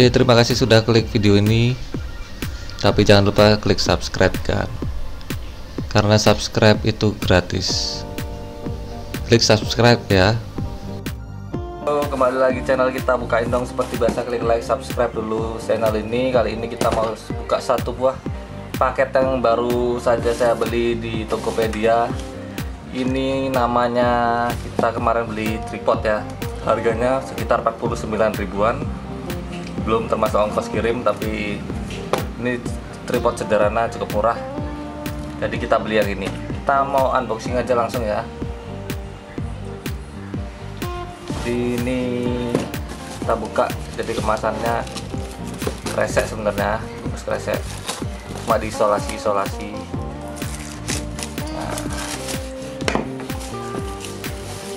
Oke, terima kasih sudah klik video ini. Tapi jangan lupa klik subscribe kan. Karena subscribe itu gratis. Klik subscribe ya. Halo, kembali lagi channel kita bukain dong seperti biasa klik like subscribe dulu channel ini kali ini kita mau buka satu buah paket yang baru saja saya beli di Tokopedia ini namanya kita kemarin beli tripod ya harganya sekitar 49 ribuan belum termasuk ongkos kirim tapi ini tripod sederhana cukup murah. Jadi kita beli yang ini. Kita mau unboxing aja langsung ya. Ini kita buka jadi kemasannya kresek sebenarnya terus kresek. Cuma diisolasi isolasi nah,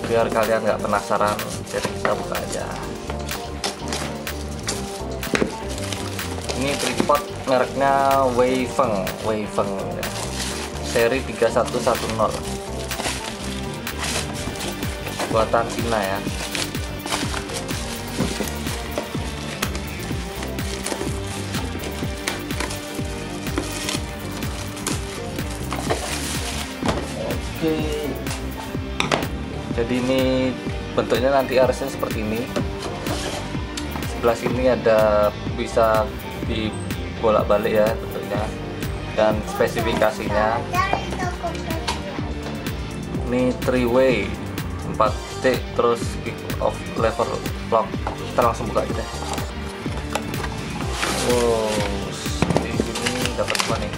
biar kalian nggak penasaran jadi kita buka aja ini tripod mereknya Weifeng Weifeng seri 3110 buatan Cina ya Oke. Jadi ini bentuknya nanti harusnya seperti ini. Sebelah sini ada bisa dibolak-balik ya bentuknya dan spesifikasinya. Ini three way 4 stick terus kick off lever lock. Kita langsung buka aja deh. Wow, di sini dapat apa nih?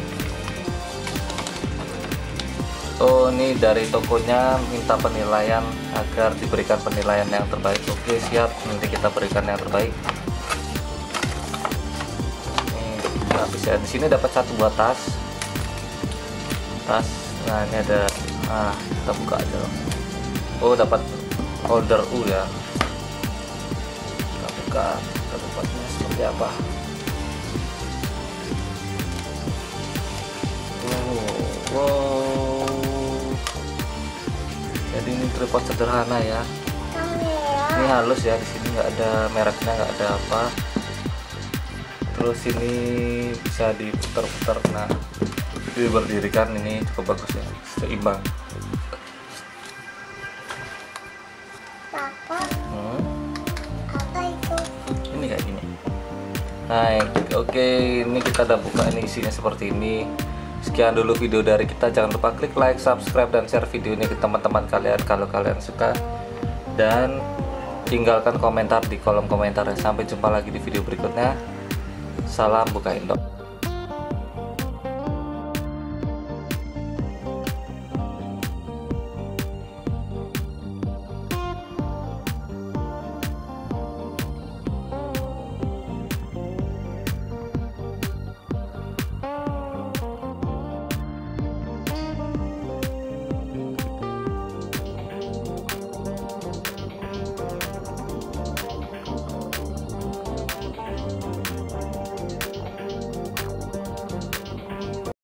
Oh ini dari tokonya minta penilaian agar diberikan penilaian yang terbaik. Oke siap, nanti kita berikan yang terbaik. Ini nah, bisa di sini dapat satu buah tas. Tas. Nah ini ada. Nah kita buka aja. Loh. Oh dapat holder U ya. Kita buka. Kita bukanya seperti apa? Oh, wow jadi ini tripod sederhana ya ini halus ya di sini nggak ada mereknya nggak ada apa terus ini bisa diputar-putar nah ini berdirikan ini cukup bagus ya seimbang hmm. ini kayak gini nah oke ini kita udah buka ini isinya seperti ini Sekian dulu video dari kita. Jangan lupa klik like, subscribe, dan share video ini ke teman-teman kalian kalau kalian suka. Dan tinggalkan komentar di kolom komentar. Sampai jumpa lagi di video berikutnya. Salam buka indok.